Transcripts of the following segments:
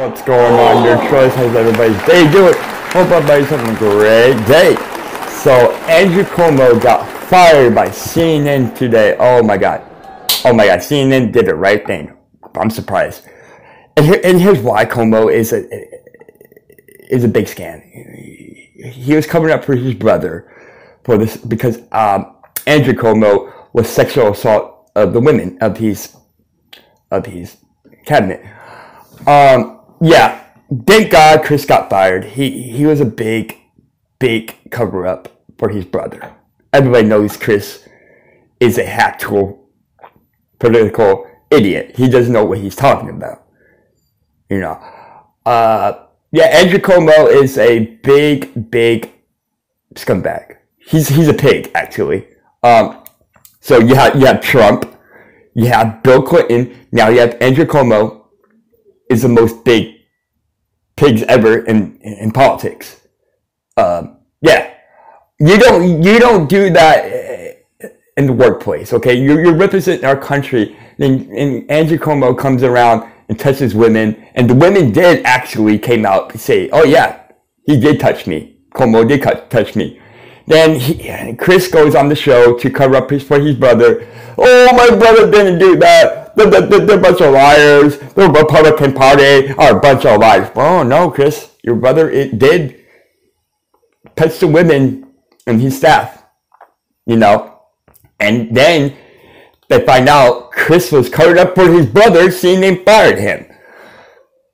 What's going on? Your choice. How's everybody's day doing? Hope everybody's having a great day. So Andrew Cuomo got fired by CNN today. Oh my god. Oh my god. CNN did the right thing. I'm surprised. And, here, and here's why Cuomo is a is a big scam. He was covering up for his brother for this because um, Andrew Cuomo was sexual assault of the women of his of his cabinet. Um, yeah, thank God Chris got fired. He he was a big, big cover up for his brother. Everybody knows Chris is a hack political idiot. He doesn't know what he's talking about. You know. Uh, yeah, Andrew Cuomo is a big, big scumbag. He's he's a pig actually. Um, so you have you have Trump, you have Bill Clinton, now you have Andrew Cuomo is the most big pigs ever in, in, politics. Um, yeah, you don't you don't do that in the workplace. Okay, you're, you're representing our country. And, and Andrew Cuomo comes around and touches women, and the women did actually came out to say, "Oh yeah, he did touch me. Cuomo did touch me." Then he, Chris goes on the show to cover up his, for his brother. Oh, my brother didn't do that they're, they're, they're a bunch of liars. The Republican Party are a bunch of liars. Oh, no, Chris. Your brother it did touch the women and his staff, you know. And then they find out Chris was covered up for his brother. CNN fired him.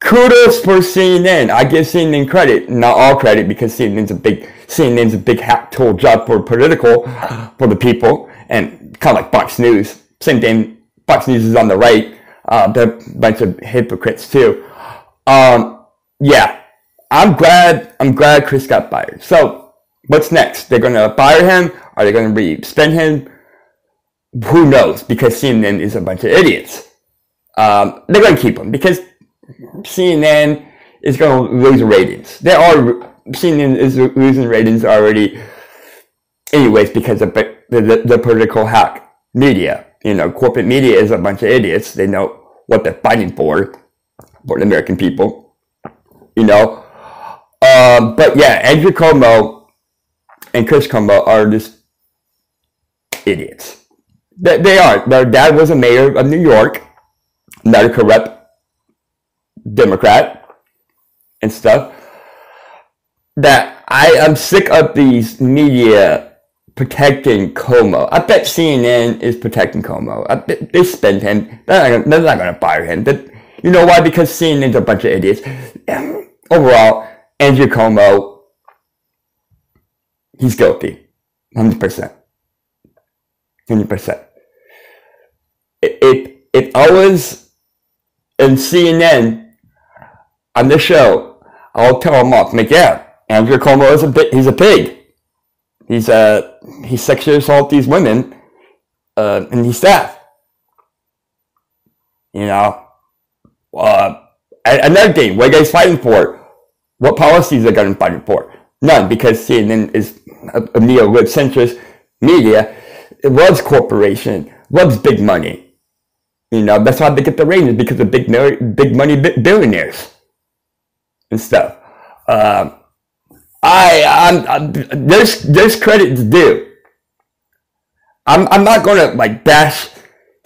Kudos for CNN. I give CNN credit, not all credit, because CNN's a big CNN's a big hat tool job for political for the people, and kind of like Fox News. Same thing Fox News is on the right. Uh, they're a bunch of hypocrites too. Um, yeah, I'm glad. I'm glad Chris got fired. So what's next? They're gonna fire him? Are they gonna re-spend him? Who knows? Because CNN is a bunch of idiots. Um, they're gonna keep him because CNN is gonna lose ratings. They are CNN is losing ratings already, anyways, because of the, the, the political hack media you know, corporate media is a bunch of idiots. They know what they're fighting for, for the American people, you know. Um, but yeah, Andrew Cuomo and Chris Cuomo are just idiots. They, they are. Their dad was a mayor of New York, not a corrupt Democrat and stuff. That I am sick of these media protecting Cuomo. I bet CNN is protecting Cuomo. I bet they spend him. They're not, going to fire him. They, you know why? Because CNN's a bunch of idiots. Um, overall, Andrew Cuomo, he's guilty. 100%. 100%. If, if I was in CNN on the show, I'll tell him off. Like, yeah, Andrew Cuomo is a bit, he's a pig. He's uh he sexually assault these women, uh, and he's staff. You know, uh, another thing, what are you guys fighting for? What policies are going fighting for? None, because CNN is a, a neo-lib centrist media. It loves corporation, loves big money. You know, that's why they get the ratings because of big, money big money billionaires and stuff. Um, I, I'm, I'm, there's, there's credit to do. I'm, I'm not to like bash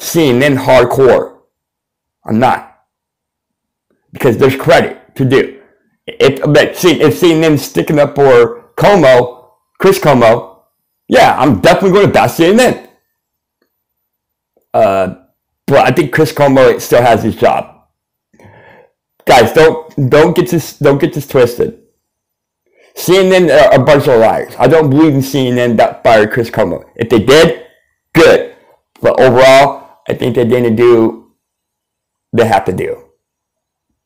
CNN hardcore. I'm not. Because there's credit to do. If, but see, if CNN's sticking up for Cuomo, Chris Cuomo, yeah, I'm definitely going to bash CNN. Uh, but I think Chris Cuomo still has his job. Guys, don't don't get this don't get this twisted. CNN are a bunch of liars. I don't believe in CNN that fired Chris Cuomo. If they did, good. But overall, I think they didn't do they have to do.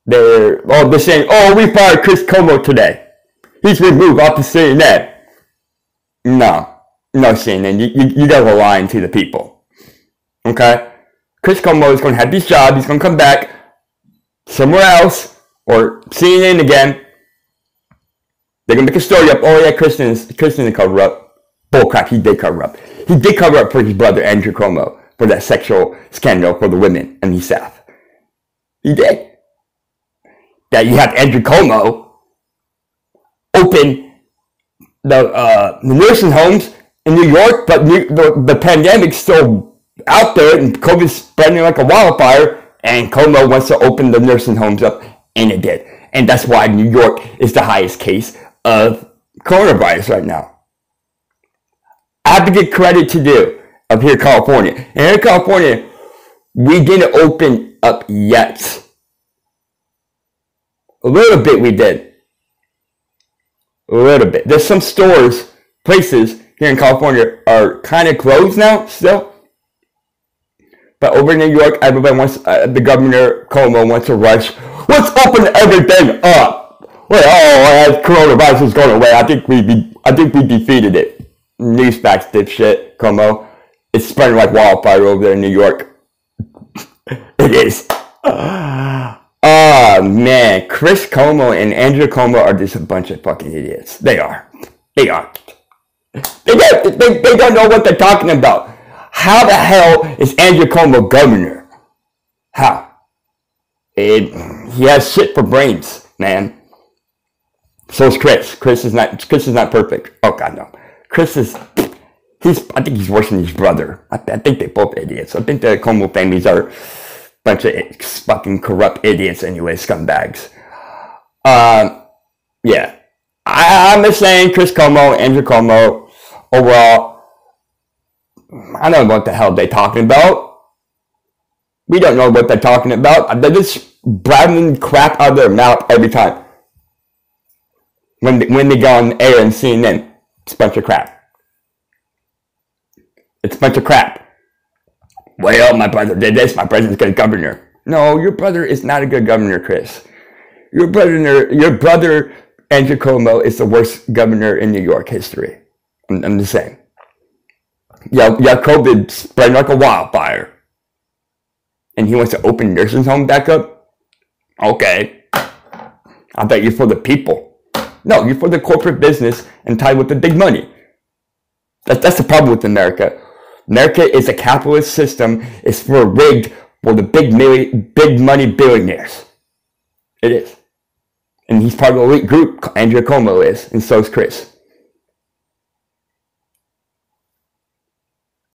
They're oh they're saying, oh we fired Chris Cuomo today. He's removed off the CNN. No. No CNN. You, you, you guys are lying to the people. Okay? Chris Cuomo is going to have his job. He's going to come back somewhere else or CNN again they're gonna make a story up. Oh yeah, Christian's Christian cover up. Bullcrap. He did cover up. He did cover up for his brother Andrew Cuomo for that sexual scandal for the women and his staff. He did. that you have Andrew Cuomo open the, uh, the nursing homes in New York, but New, the, the pandemic's still out there and COVID's spreading like a wildfire, and Cuomo wants to open the nursing homes up, and it did. And that's why New York is the highest case of coronavirus right now. I have to give credit to do up here in California. And here in California, we didn't open up yet. A little bit we did. A little bit. There's some stores, places here in California are kind of closed now still. But over in New York, everybody wants, uh, the governor Cuomo wants to rush. Let's open everything up. Well, oh, oh coronavirus is going away. I think we, be, I think we defeated it. Newsfacts, dipshit, Cuomo. It's spreading like wildfire over there in New York. it is. Ah, oh man, Chris Cuomo and Andrew Cuomo are just a bunch of fucking idiots. They are. They are. They don't, they, they don't know what they're talking about. How the hell is Andrew Cuomo governor? How? It, he has shit for brains, man. So is Chris. Chris is not. Chris is not perfect. Oh God, no. Chris is. He's. I think he's worse than his brother. I, I think they're both idiots. I think the Cuomo families are bunch of fucking corrupt idiots anyway, scumbags. Um, yeah. I, I'm just saying, Chris Cuomo, Andrew Cuomo, overall, I don't know what the hell they're talking about. We don't know what they're talking about. They're just blabbing crap out of their mouth every time. When they, when they go on air and CNN, it's a bunch of crap. It's a bunch of crap well, my brother did this, my brother's a good governor. No, your brother is not a good governor, Chris. Your brother, your brother, Andrew Cuomo, is the worst governor in New York history. I'm, I'm just saying. Yeah, yeah, COVID spread like a wildfire. And he wants to open nursing home back up? Okay. I bet you're for the people. No, you're for the corporate business and tied with the big money. That, that's the problem with America. America is a capitalist system. It's for rigged for the big, big money billionaires. It is. And he's part of the elite group, Andrew Cuomo is, and so is Chris.